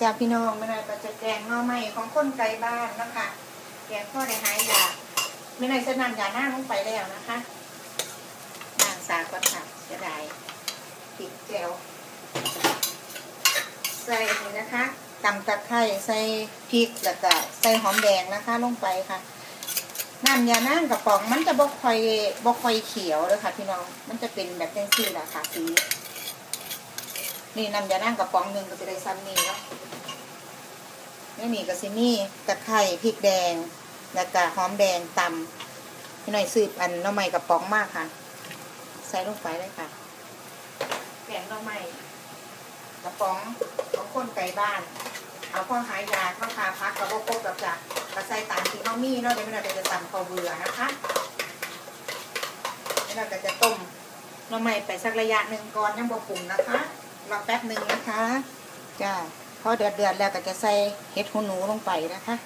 จ้าพี่น้องไม่ได้ก็จะแกงหน่อไม้ของคนไกลบ้านนะคะแกงพ่อได้หายอยากไม่อได้จะนำยาหน้าลงไปแล้วนะคะนางสาก่อนค่ะจะได้พริกแจวใส่นี่นะคะตำตะไคร้ใส่พริกแล้วก็ใส่หอมแดงนะคะลงไปค่ะน้ำยานั่งกระป๋องมันจะบกคอยบกคอยเขียวเลยค่ะ พี่น้องมันจะเป็นแบบจังซี่แหละค่ะสีนี่น้ำยานั่งกระป๋องหนึ่งก็จะได้ซ้ำนี่เนาะ นี่นี่ก็สิมีตะไคร้พริกแดงแล้วก็หอมแดงตำพี่หน่อยสืบอันน้อไม้กระป๋องมากค่ะ ใส่ลงไปเลยค่ะแกงน้อไม้กระป๋องของคนไก่บ้าน เอาข้อหายยาข้าวคาพักกับโบโก้กับจักกระใส่ตามที่เขามีเนาะเดี๋ยวพี่หน่อยก็จะตำข้าวเบื่อนะคะพี่หน่อยก็จะต้มน้อไม้ไปสักระยะหนึ่งก่อนยังบ่ปรุงนะคะรอแป๊บหนึ่งนะคะจ้า พอเดือดเดือดแล้วก็จะใส่เห็ดหูหนูลงไปนะคะ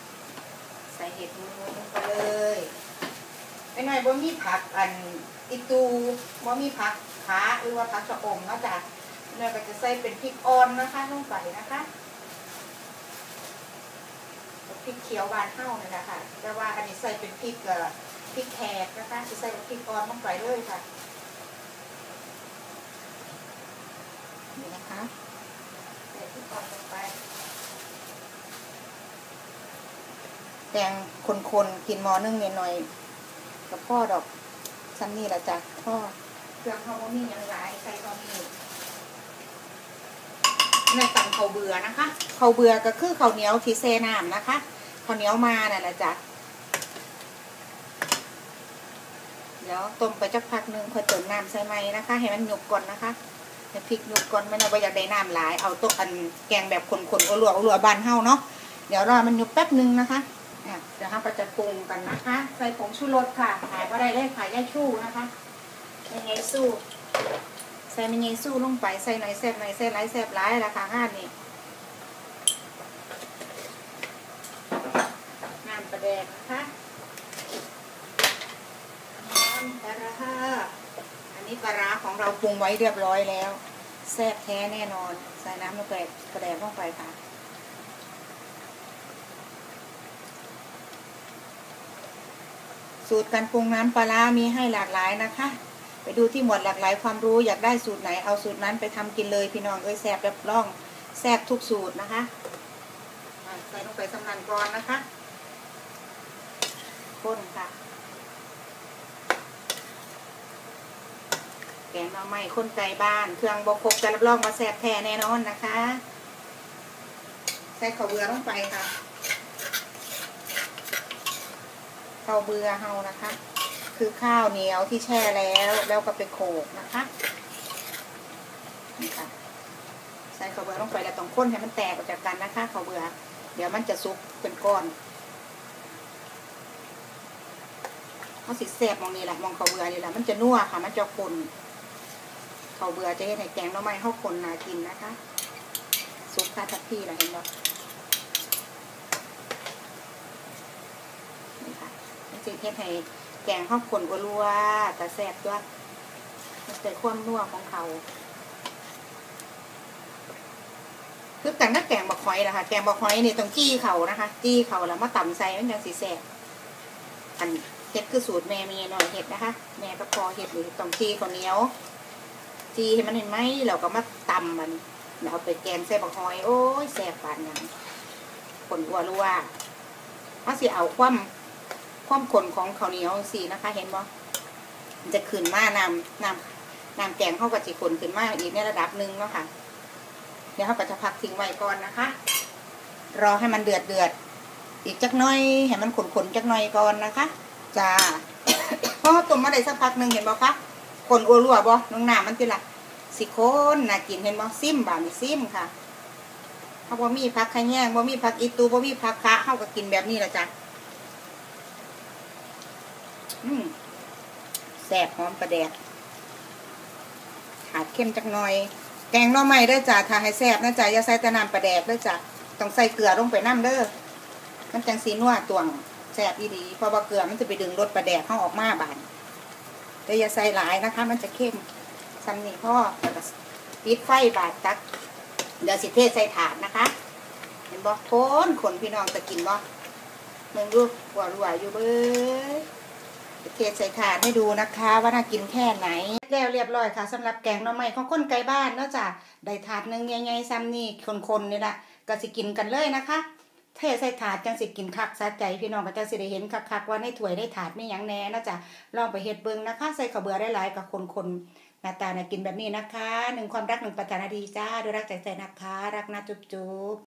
ใส่เห็ดหูหนูลงไปเลยไม่หน่อยบ่มีผักอันอิตูบ่มีผักขาหรือว่าผักชะอมนะจ๊ะไม่หน่อยก็จะใส่เป็นพริกอ่อนนะคะลงไปนะคะพริกเขียวบานเท่านี่แหละค่ะแต่ว่าอันนี้ใส่เป็นพริกเอ่อพริกแขกนะคะจะใส่พริกอ่อนลงไปเลยค่ะนี่นะคะ ใส่พริกอ่อนลงไปแกงคนๆกินหมอนึ่งหน่อยๆกับพ่อดอกซันนี่ละจ้ะพ่อเครื่องเขาบ่มีอย่างไรใส่ก็มีในตังเขาวเบื่อนะคะ เขาวเบื่อก็คือข้าวเหนียวที่เซน้ำนะคะข้าวเหนียวมาน่ะนะจ๊ะเดี๋ยวต้มไปจักพักหนึงเพื่อเติมน้ำใส่ไหมนะคะ ให้มันหยุบก่อนนะคะ ให้พริกหยุดก่อนไม่น่าอยากได้น้ำหลาย เอาตัวอันแกงแบบคนๆเอาหลัวเอาหลัวบานเฮาเนาะ เดี๋ยวรอมันหยุดแป๊บนึงนะคะอะเดี๋ยวเราก็จะปรุงกันนะคะ ใส่ผงชูรสค่ะ ขายก็ได้ได้ขายย่าชู่นะคะยังไงสู้ ใส่มันยังสู้ลงไป ใส่หน่อยแซ่บหน่อยแซ่บหลายแซ่บหลายราคาห้านี่น้ำปลาแดกนะคะน้ำปลาร้าอั นี้ปลาร้าของเราปรุงไว้เรียบร้อยแล้วแซ่บแท้แน่นอน ใส่น้ำลงไปกระแดกลงไปค่ะสูตรการปรุงน้ำปลาร้ามีให้หลากหลายนะคะ ไปดูที่หมวดหลากหลายความรู้อยากได้สูตรไหนเอาสูตรนั้นไปทำกินเลยพี่น้องเอ้ยแซ่บแบบร่องแซ่บทุกสูตรนะคะอะใส่ลงไปสำนันก่อนนะคะข้นค่ะ แกงหน่อไม้ข้นไก่บ้าน เครื่องบกครบจะรับรองว่าแซ่บแท้แน่นอนนะคะ ใส่ข้าวเบือลงไปค่ะข้าวเบือเฮานะคะ คือข้าวเหนียวที่แช่แล้วแล้วก็ไปโขกนะคะนี่ค่ะใส่ข้าวเบือลงไปแล้วต้องข้นให้มันแตกออกจากกันนะคะข้าวเบือ เดี๋ยวมันจะซุกเป็นก้อนเขาสิแซ่บมองนี่แหละมองข้าวเบือนี่แหละมันจะนัวค่ะ มันจะคน เขาเบื่อจะให้ในแกงหน้ำไม้เข้าคนนากินนะคะซุปคาทัพพี่แหละเห็นไหมนี่ค่ะมันจะเทศให้แกงเข้าคนก็รัวแต่แซ่บด้วยมันแต่ความนัวของเขาคือกันนักแกงบักหอยนะคะ แกงบักหอยนี่ต้องจี้เขานะคะ จี้เขาแล้วมาต่ำใส่มันยังสีแซ่บอันเห็ดคือสูตรแม่เมียหน่อยเห็ดนะคะ แม่ก็พอเห็ดหรือต้องจี้ข้าวเหนียว จีให้มันเห็นไหมเราก็มาตำมันแล้วเอาไปแกงใส่บักหอย โอ้ยแซ่บปานนั้นขนวัวรัวเขาสิเอาความความขนของข้าวเหนียวสินะคะ เห็นบ่มันจะขึ้นมาน้ำน้ำน้ำแกงเข้าก็จะขนขึ้นมาอีกในระดับหนึ่งเนาะค่ะ เดี๋ยวเขาก็จะพักทิ้งไว้ก่อนนะคะ รอให้มันเดือดเดือดอีกจักน้อยให้มันขนขนจักน้อยก่อนนะคะจ้าพอต้มมาได้สักพักหนึ่งเห็นบ่คะ คนอัวรัวบ่น้องหน้ำมันติละสิโคนน่ากินเห็นบ่ซิมบานี่ซิมค่ะเขาบ่มีผักขะแยงบ่มีผักอีตูบ่มีผักคะเฮาก็กินแบบนี้ละจ้ะอืมแซบหอมประแดกขาดเข้มจักหน่อย แกงหน่อไม้เด้อจ้ะถ้าให้แซ่บนะจ้ะอย่าใส่แต่น้ำปลาแดกเด้อจ้ะต้องใส่เกลือลงไปน้ำเด้อมันจังสีนัวตวงแซบอีดีเพราะว่าเกลือมันจะไปดึงรสปลาแดกเข้าออกมาบาน แต่อย่าใส่หลายนะคะ มันจะเข้มซ้ำนี่พ่อแล้วก็ปิดไฟบาดตัก เดี๋ยวสิเทใส่ถาดนะคะบ่คนคนพี่น้องจะกินบ่มึงดูหวานหวานอยู่เบ้ยเทใส่ถาดให้ดูนะคะ ว่าน่ากินแค่ไหน แล้วเรียบร้อยค่ะสำหรับแกงหน่อไม้ของคนไกลบ้านนาะจ้ะได้ถาดหนึ่งใหญ่ๆซ้ำนี่คนๆนี่แหละก็สิกินกันเลยนะคะ เทใส่ถาดจังสิกินคักสะใจพี่น้องก็จังสิได้เห็นคักๆว่าในถ้วยในถาดไม่ยังแน่นะจ้ะลองไปเฮ็ดเบิ่งนะคะใส่ข้าวเบื่อหลายๆกับคนๆหน้าตาน่ากินแบบนี้นะคะหนึ่งความรักหนึ่งปรารถนาดีจ้าด้วยรักใจใจนะคะ รักนะจุ๊บๆ